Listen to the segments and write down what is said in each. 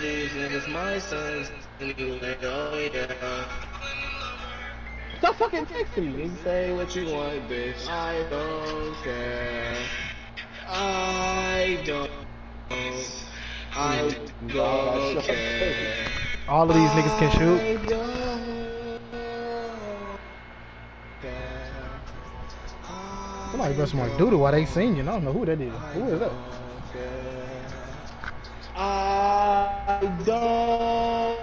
All these niggas my sons. Anyway, oh yeah. Stop fucking texting me. Say what you want, bitch. I don't care. I don't. I don't care. All of these niggas can shoot. I don't care. Somebody some like doodle while they singing. I don't know who that is. Who is that? I don't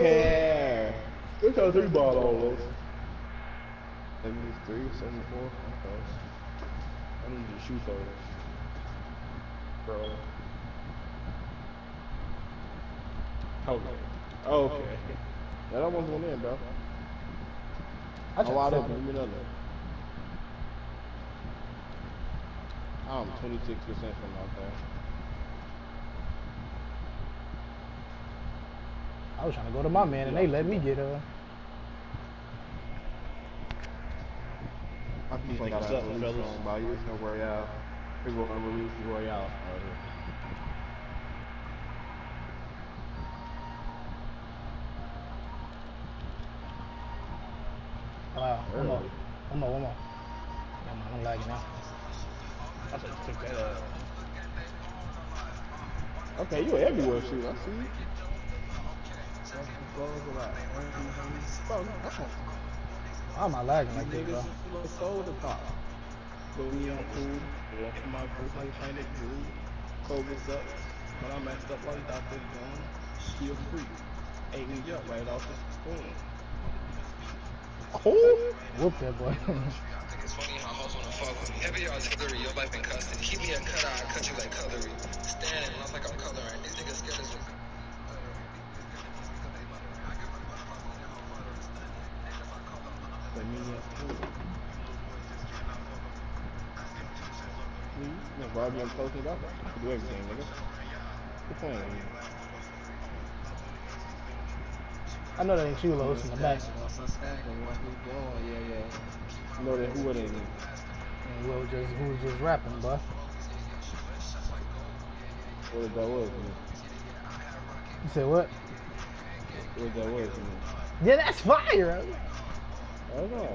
care. Look how three ball all those. 73, 74. Okay. I need to shoot those. Bro. Okay. Okay. That almost went in, bro. I I'm just wide said open. Give me another. I'm 26% from out there. I was trying to go to my man and they let me get uh. I You think think I it's got up, release fellas? on by you. No Royale. We're going to release the Royale. Right here. Wow. One more. One more. One more. Never mind, I'm lagging now. I should have took that up. Okay, you everywhere, shoot. I see you. Bro, come on. Why am I lagging like this, Niggas bro? sold the top. Go me on cool. Walk in my booth like kind of groove. Cobras up. When I messed up like Dr. Gun. Still free. Ate me up right off the spoon. Oh! Whoop that boy. I think it's funny how hoes wanna fuck with me. Heavy artillery, your life in custody. Keep me a cut I cut you like cutlery. Stand, looks like I'm coloring. These niggas scared as a Let me cool. Please. No, Barbie, I'm close it up. I can do everything, nigga. Quit playing with. I know that ain't you, Los, in the back. Yeah, yeah. You know that who it me. And Will just who was just rapping, boy. What if that was me? You said what? What if that was me? Yeah, that's fire. Know.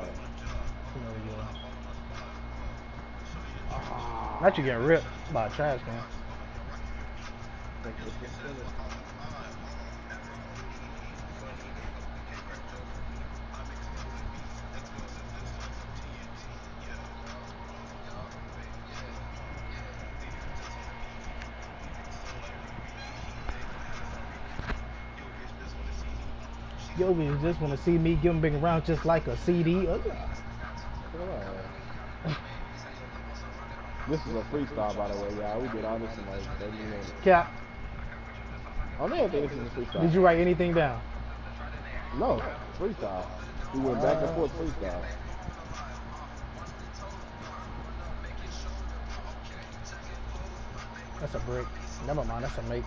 Not you getting ripped by a trash can. Yo, we just want to see me give big around just like a CD. Uh, This is a freestyle, by the way, y'all. We did all this in like 30 minutes. Cap, I don't think this is a freestyle. did you write anything down? No, freestyle. We went back and forth freestyle. That's a brick. Never mind, that's a make.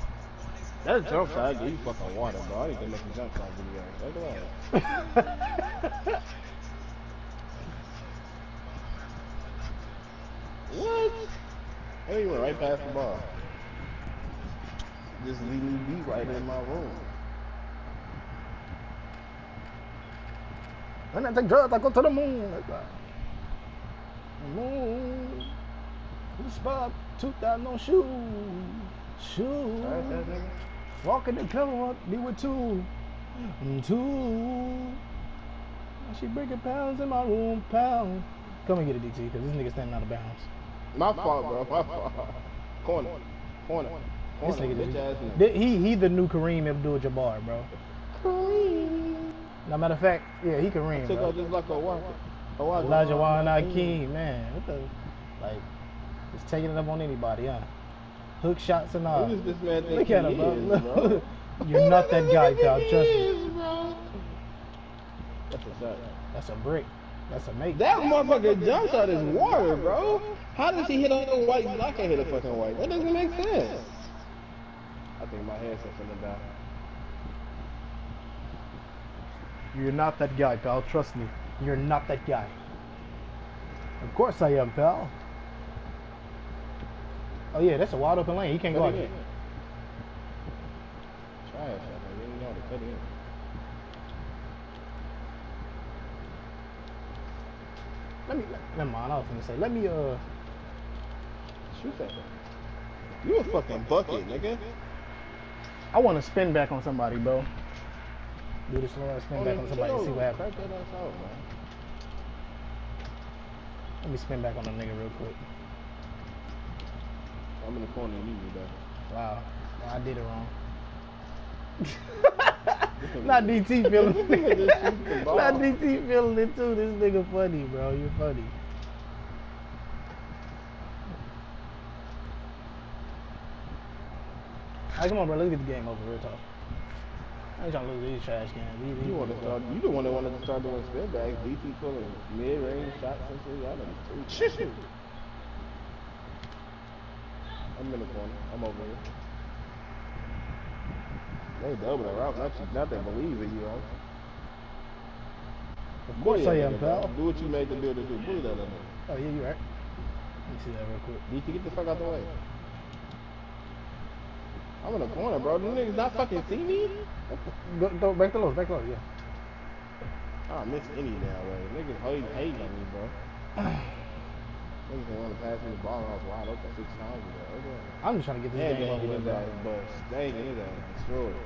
That jump shot, I you fucking water, bro. I need to make a jump shot video. Look at that. What? Hey, you went right past the ball. Just leave me be right in my room. When I take drugs, I go to the moon. Like. Moon. Who's? Two thousand no shoes. That. Walking the pillow up, be with two. Mm, Two. She breaking pounds in my room, pound. Come and get it, DT, because this nigga standing out of bounds. My fault, bro. My fault. Corner. Corner. This Corner. nigga Bitch just, ass. Th- he he the new Kareem Abdul-Jabbar, bro. Kareem. No matter of fact, yeah, he Kareem, Took bro. out just like a walker. A walker. Elijah Wan Akeem, man, what the, like, just taking it up on anybody, huh? Hook shots and all. Who does this man Look at him, bro. is, Look. bro? You're not that guy, pal. Trust me. That's a shot. That's a brick. That's a make. That motherfucker jump shot is water, bro. How does he hit on the white? I can't hit a fucking white. That doesn't make sense. I think my headset's in the back. You're not that guy, pal. Trust me. You're not that guy. Of course I am, pal. Oh yeah, that's a wide open lane. He can't go out Let it there. in. Let me. Let, never mind. I was gonna say. Let me. Uh. Shoot that. You a fucking bucket, nigga. I want to spin back on somebody, bro. Do this slow spin back Oh, on somebody and see what happens. Crack that ass out, man. Let me spin back on a nigga real quick. I'm in the corner and you though. Wow. I did it wrong. Not DT feeling This nigga just shoot the it. Not DT feeling it too. This nigga funny, bro. You're funny. Hey, come on, bro. Let's get the game over. Real talk. I ain't trying to lose these trash games. These- You want to start? You the one that wanted to start doing spin backs. DT pulling mid range shots and shit. Y'all done too. I'm in the corner. I'm over here. They double the route. Not, you, not they believe in you, right? Of course I am, pal. Do what you made the builder do. Bully that nigga. Oh, yeah, you right. Let me see that real quick. DT, get the fuck out the way. I'm in the corner, bro. Them niggas not fucking see me. Go back to low, back low, yeah. I don't miss any that way. Niggas hate on me, bro. Niggas want to pass me the ball off wide open six times ago. Okay. I'm just trying to get this Yeah, game they over get with, his bro. ass. They ain't get his ass destroyed.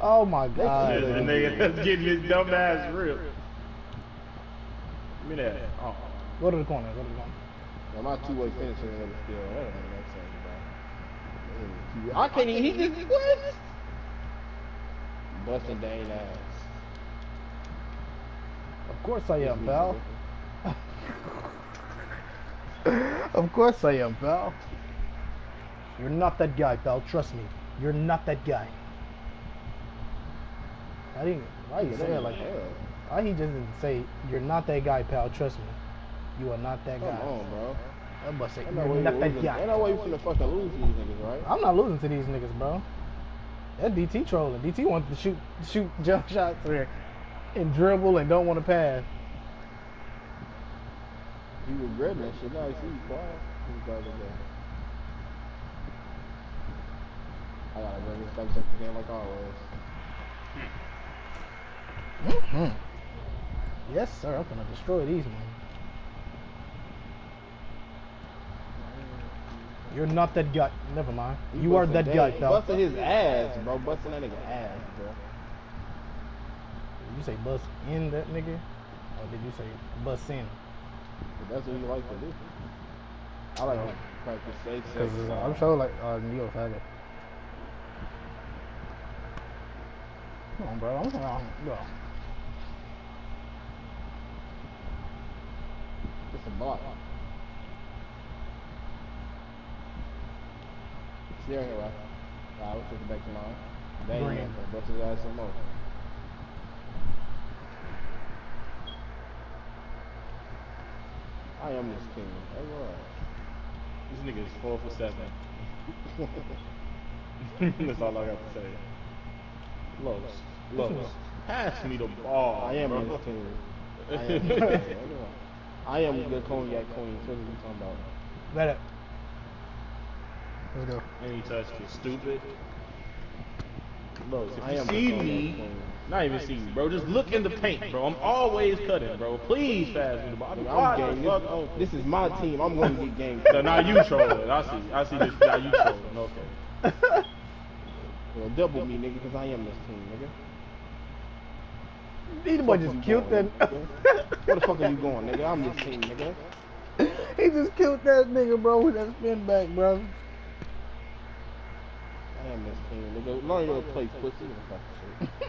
oh my god. Yeah, the bro. nigga that's getting his dumb ass ripped. Give me that. Oh. Go to the corner, go to the corner. Now my two-way finisher in the field. That don't make sense, bro. I can't even. He just what? Busting Dane ass. Of course I am, pal. of course I am, pal. You're not that guy, pal. Trust me. You're not that guy. I didn't. Why you say it like that? Why he just didn't say, "You're not that guy, pal. Trust me. You are not that Come guy." on, bro. That must say, "You're not that losing. Ain't no way you finna fucking lose these niggas, right? I'm not losing to these niggas, bro. That DT trolling. DT wants to shoot shoot jump shots here and dribble and don't want to pass. He regretting that shit. Now he see you quiet. He's about to go. I gotta bring this back to the game like always. hmm Yes, sir. I'm gonna destroy these men. You're not that guy. Never mind. He You are that guy, Dane- pal. Busting his ass, bro. Busting that nigga ass, bro. Did you say bust in that nigga, or did you say bust in? But that's what he likes to do. I like to practice safe. Because I'm sure like uh, New York have it. Come on, bro. I'm gonna go. It's a block. Stay right right? Alright, we'll back to mine. Man. Bust his ass some more. I am this king. Hey, what? This nigga is four for seven. That's all I got to say. Los, Los, pass me the ball. I am bro. this king. I am this king. I am the cognac queen. What are you talking about? Let it. Let's go. Any touch is stupid. Los, if I you am see me, not even see me, bro, just look in the paint, bro. I'm always cutting, bro. Please pass me the ball. Nigga, Why I'm the game. fuck- This, this is my team. I'm going to get game. So now you trolling. I see. I see this. Now you trolling. Okay. Well, double me, nigga, because I am this team, nigga. These boy Fuck just killed that. Where the fuck are you going, nigga? I'm this team, nigga. he just killed that nigga, bro, with that spin back, bro. Nigga. Learn your place, pussy. Fuck shit.